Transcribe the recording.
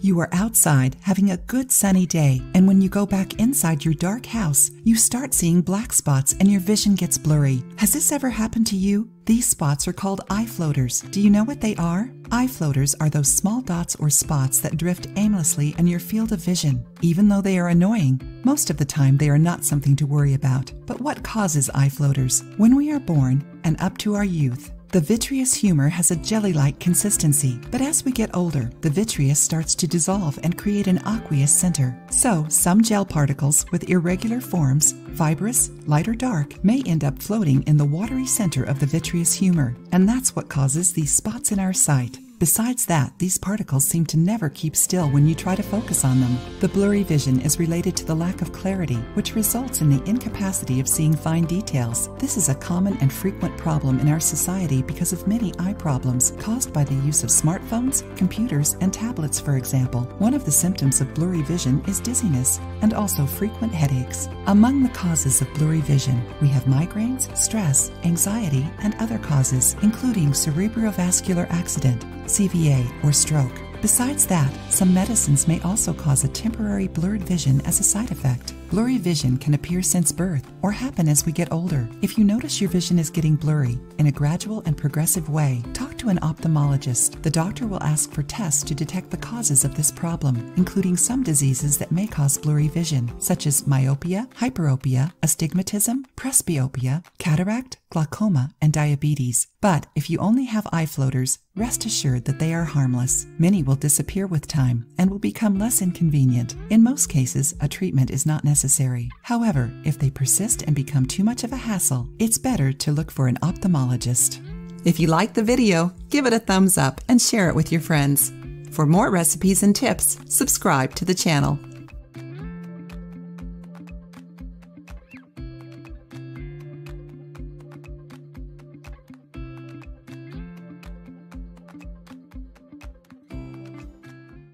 You are outside having a good sunny day, and when you go back inside your dark house, you start seeing black spots and your vision gets blurry. Has this ever happened to you? These spots are called eye floaters. Do you know what they are? Eye floaters are those small dots or spots that drift aimlessly in your field of vision. Even though they are annoying, most of the time they are not something to worry about. But what causes eye floaters? When we are born and up to our youth, the vitreous humor has a jelly like consistency, but as we get older, the vitreous starts to dissolve and create an aqueous center. So, some gel particles with irregular forms, fibrous, light or dark, may end up floating in the watery center of the vitreous humor, and that's what causes these spots in our sight. Besides that, these particles seem to never keep still when you try to focus on them. The blurry vision is related to the lack of clarity, which results in the incapacity of seeing fine details. This is a common and frequent problem in our society because of many eye problems caused by the use of smartphones, computers, and tablets, for example. One of the symptoms of blurry vision is dizziness and also frequent headaches. Among the causes of blurry vision, we have migraines, stress, anxiety, and other causes, including cerebrovascular accident, CVA, or stroke. Besides that, some medicines may also cause a temporary blurred vision as a side effect. Blurry vision can appear since birth or happen as we get older. If you notice your vision is getting blurry in a gradual and progressive way, talk to an ophthalmologist. The doctor will ask for tests to detect the causes of this problem, including some diseases that may cause blurry vision, such as myopia, hyperopia, astigmatism, presbyopia, cataract, glaucoma, and diabetes. But if you only have eye floaters, rest assured that they are harmless. Many will disappear with time and will become less inconvenient. In most cases, a treatment is not necessary. However, if they persist and become too much of a hassle, it's better to look for an ophthalmologist. If you liked the video, give it a thumbs up and share it with your friends. For more recipes and tips, subscribe to the channel.